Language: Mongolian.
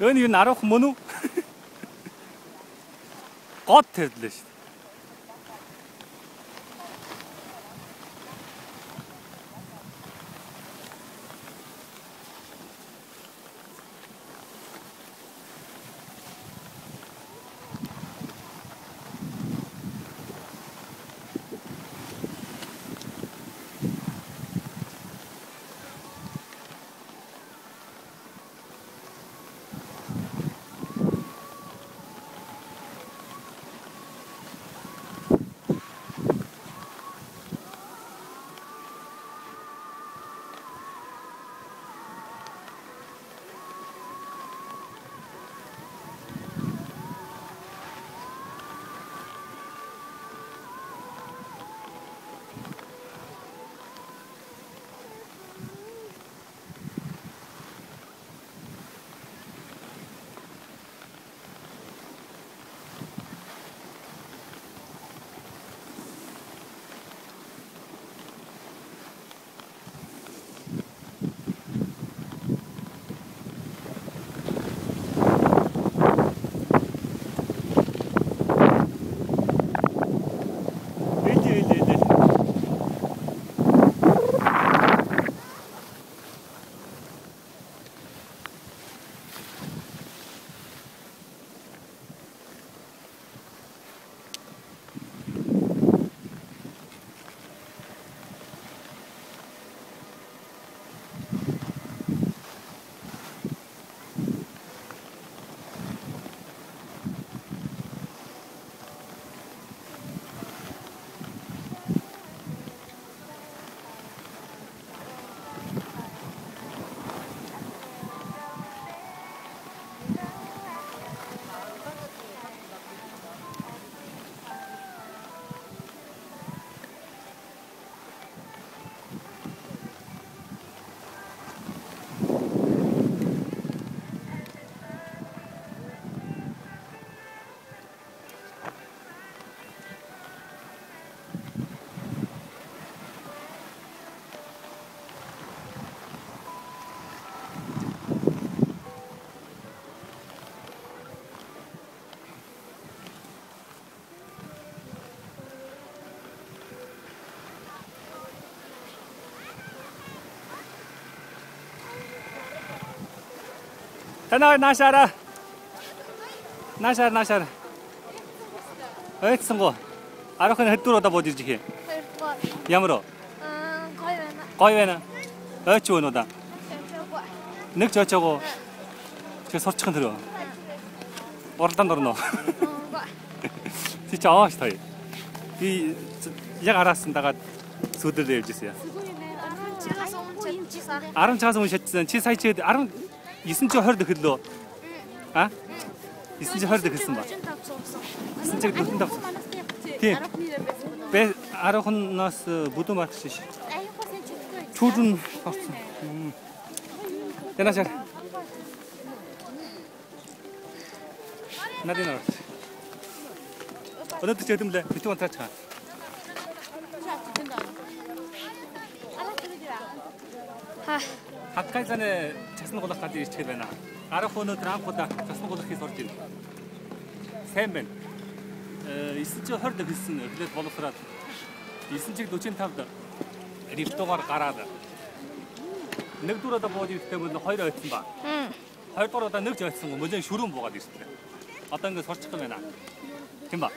Энэ юу нарах мөн үү? Гот тавьлаа шүү. Танаа наашаара. Наашаар наашаар. Ойцсон гоо. Арахын хэддүр удаа бод ирж ихе. Хоёрдугаар. Ямар уу? Аа, гоё байна. Гой байна. Ойч нуудаа. Тэвчээгүй. Нэг ч очоогоо. Чи сурчхан төрөө. Уралдаанд орно. Гоё. Чи ч аваач таа. Би яг араас нь дагаад сүдэл явж ирсэн. Чадчихсан. 10 цагаас өмнө шатсан. Чи сая чи 19 чи 20 дөхөлөө. А? 9 чи 20 дөхөлсөн ба. 45 цугсан. 9 чи 45. Тийм. Бэ 10-наас бүдүүн марк шиш. Чүүдэн орсон. Янашаар. Надин орсон. Өнөөдөр ч өдөмлөө битүү онтраач хаа. Ха. Хаккайзаны часны гулах гадыг ичгээд байна. 10 өнөөдөр анх удаа часны гулахыг сурж байна. Сайн байна. Э 9 чи 20 дэгсэн эхлээд боловсраад 9 чиг 45-д рифтугаар гараад нэг удаа бууж ирэхдээ мөн хоёр ойцсон ба. Хоёр дахь удаа нэг ч ойцсон гоо мөлийн шүрэн буугаад ирсэн. Одоо ингээд сурчих юм байна. Тийм ба.